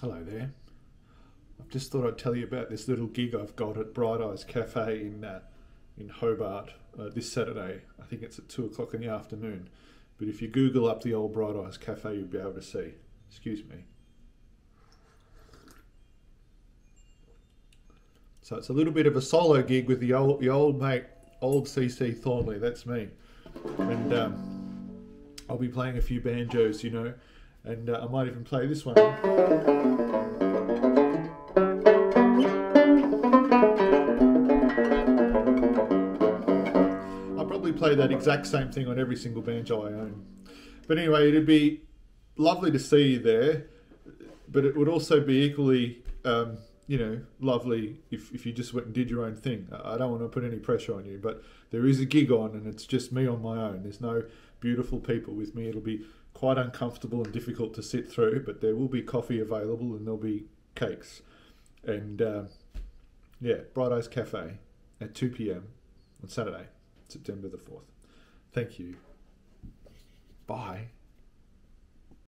Hello there. I've just thought I'd tell you about this little gig I've got at Bright Eyes Cafe in uh, in Hobart uh, this Saturday. I think it's at two o'clock in the afternoon. But if you Google up the old Bright Eyes Cafe, you'll be able to see. Excuse me. So it's a little bit of a solo gig with the old the old mate, old CC Thornley. That's me, and um, I'll be playing a few banjos, you know, and uh, I might even play this one. I'll probably play that exact same thing on every single banjo I own. But anyway, it'd be lovely to see you there, but it would also be equally, um, you know, lovely if, if you just went and did your own thing. I don't want to put any pressure on you, but there is a gig on and it's just me on my own. There's no beautiful people with me. It'll be quite uncomfortable and difficult to sit through, but there will be coffee available and there'll be cakes. And uh, yeah, Bright Eyes Cafe at 2 p.m. on Saturday, September the 4th. Thank you. Bye.